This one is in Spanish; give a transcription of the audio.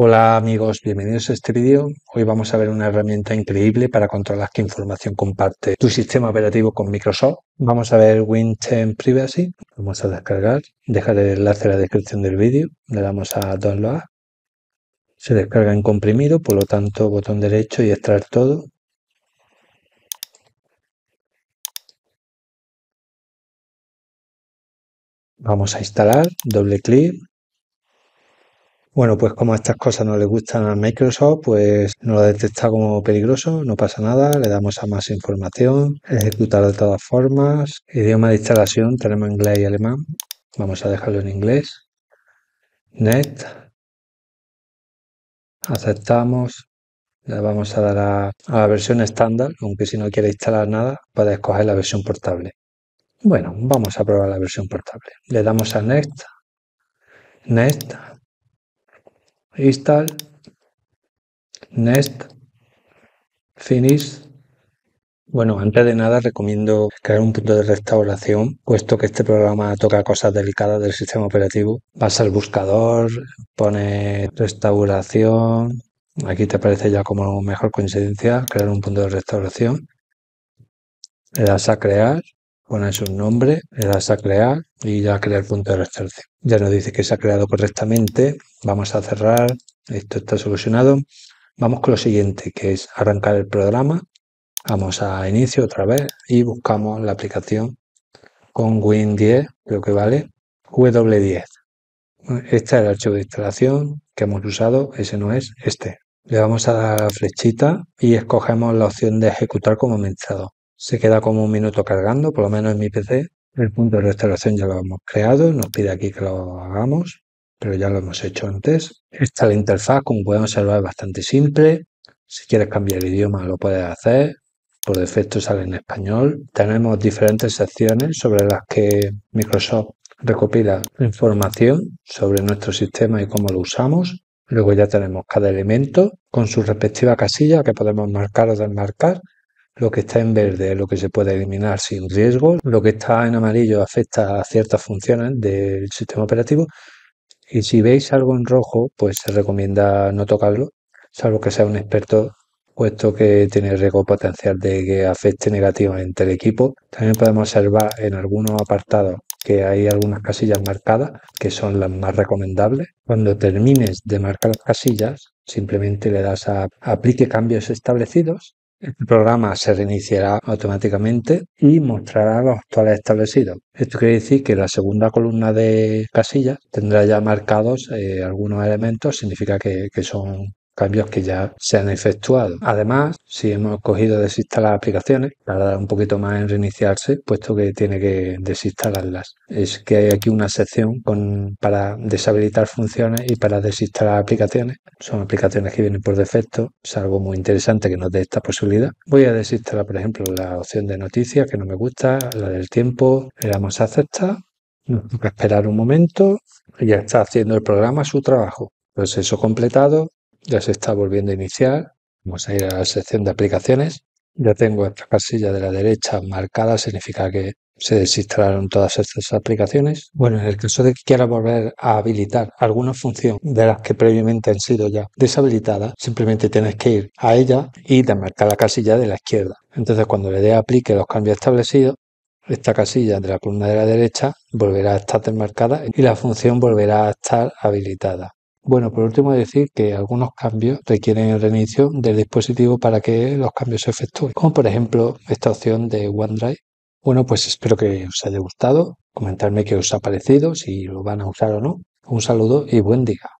Hola amigos, bienvenidos a este vídeo. Hoy vamos a ver una herramienta increíble para controlar qué información comparte tu sistema operativo con Microsoft. Vamos a ver Win10 Privacy. Vamos a descargar. Dejaré el enlace en la descripción del vídeo. Le damos a Download. Se descarga en comprimido, por lo tanto botón derecho y extraer todo. Vamos a instalar, doble clic, bueno, pues como estas cosas no le gustan a Microsoft, pues no lo detecta como peligroso, no pasa nada, le damos a más información, ejecutar de todas formas, idioma de instalación tenemos inglés y alemán, vamos a dejarlo en inglés, net, aceptamos, le vamos a dar a, la versión estándar, aunque si no quiere instalar nada, puede escoger la versión portable. Bueno, vamos a probar la versión portable. Le damos a Next, Next, install, next, finish. Bueno, antes de nada recomiendo crear un punto de restauración, puesto que este programa toca cosas delicadas del sistema operativo. Vas al buscador, pone restauración, aquí te aparece ya como mejor coincidencia crear un punto de restauración. Le das a crear pones un nombre, le das a crear y ya crea el punto de restauración. Ya nos dice que se ha creado correctamente. Vamos a cerrar. Esto está solucionado. Vamos con lo siguiente, que es arrancar el programa. Vamos a inicio otra vez y buscamos la aplicación con Win10, creo que vale, W10. Este es el archivo de instalación que hemos usado, ese no es, este. Le vamos a dar la flechita y escogemos la opción de ejecutar como administrador. Se queda como un minuto cargando, por lo menos en mi PC. El punto de restauración ya lo hemos creado, nos pide aquí que lo hagamos, pero ya lo hemos hecho antes. Esta es la interfaz, como pueden observar, es bastante simple. Si quieres cambiar el idioma lo puedes hacer. Por defecto sale en español. Tenemos diferentes secciones sobre las que Microsoft recopila información sobre nuestro sistema y cómo lo usamos. Luego ya tenemos cada elemento con su respectiva casilla que podemos marcar o desmarcar lo que está en verde es lo que se puede eliminar sin riesgo. Lo que está en amarillo afecta a ciertas funciones del sistema operativo. Y si veis algo en rojo, pues se recomienda no tocarlo, salvo que sea un experto, puesto que tiene riesgo potencial de que afecte negativamente el equipo. También podemos observar en algunos apartados que hay algunas casillas marcadas que son las más recomendables. Cuando termines de marcar las casillas, simplemente le das a aplique cambios establecidos el programa se reiniciará automáticamente y mostrará los actuales establecidos. Esto quiere decir que la segunda columna de casillas tendrá ya marcados eh, algunos elementos, significa que, que son cambios que ya se han efectuado. Además, si hemos cogido desinstalar aplicaciones, tardará un poquito más en reiniciarse, puesto que tiene que desinstalarlas. Es que hay aquí una sección con, para deshabilitar funciones y para desinstalar aplicaciones. Son aplicaciones que vienen por defecto. Es algo muy interesante que nos dé esta posibilidad. Voy a desinstalar, por ejemplo, la opción de noticias que no me gusta, la del tiempo. Le damos a aceptar. Esperar un momento y ya está haciendo el programa su trabajo. Proceso completado, ya se está volviendo a iniciar. Vamos a ir a la sección de aplicaciones. Ya tengo esta casilla de la derecha marcada, significa que se desinstalaron todas estas aplicaciones. Bueno, en el caso de que quiera volver a habilitar alguna función de las que previamente han sido ya deshabilitadas, simplemente tienes que ir a ella y desmarcar la casilla de la izquierda. Entonces, cuando le dé aplique los cambios establecidos, esta casilla de la columna de la derecha volverá a estar desmarcada y la función volverá a estar habilitada. Bueno, por último decir que algunos cambios requieren el reinicio del dispositivo para que los cambios se efectúen, como por ejemplo esta opción de OneDrive. Bueno, pues espero que os haya gustado, comentarme qué os ha parecido, si lo van a usar o no. Un saludo y buen día.